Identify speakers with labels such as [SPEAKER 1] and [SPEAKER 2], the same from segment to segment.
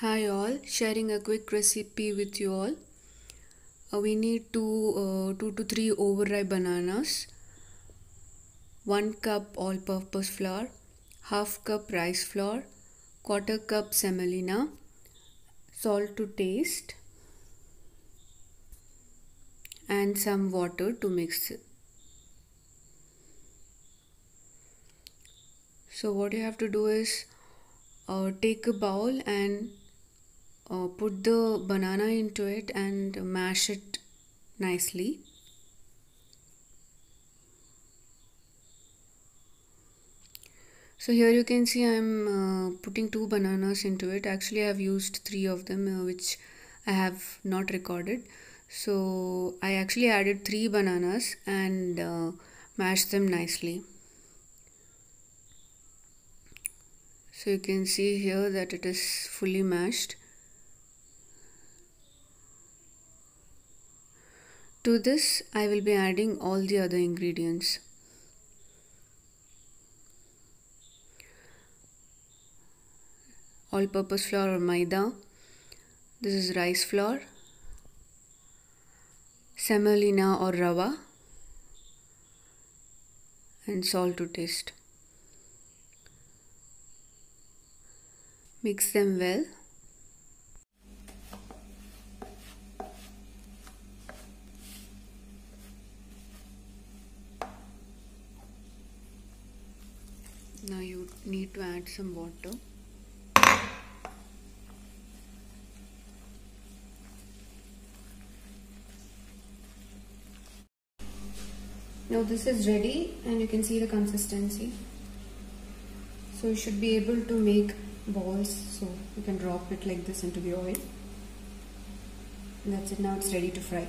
[SPEAKER 1] Hi all, sharing a quick recipe with you all. Uh, we need two, uh, two to three overripe bananas, one cup all-purpose flour, half cup rice flour, quarter cup semolina, salt to taste, and some water to mix it. So what you have to do is uh, take a bowl and uh, put the banana into it and mash it nicely. So here you can see I'm uh, putting two bananas into it. Actually I've used three of them uh, which I have not recorded. So I actually added three bananas and uh, mashed them nicely. So you can see here that it is fully mashed To this I will be adding all the other ingredients. All purpose flour or maida. This is rice flour. Semolina or rava. And salt to taste. Mix them well. Now you need to add some water. Now this is ready and you can see the consistency. So you should be able to make balls. So you can drop it like this into the oil. And that's it. Now it's ready to fry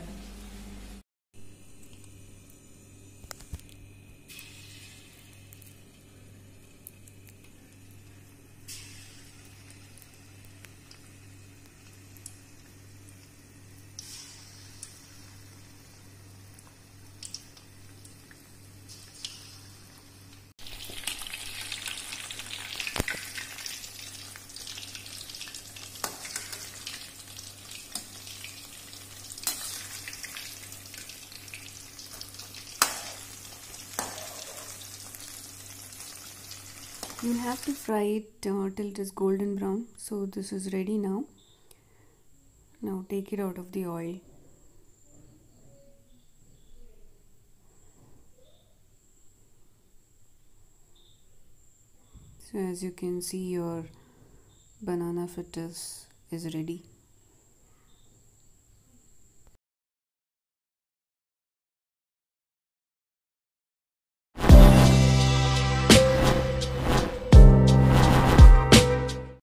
[SPEAKER 1] you'll have to fry it uh, till it is golden brown. So this is ready now. Now take it out of the oil. So as you can see your banana fritters is ready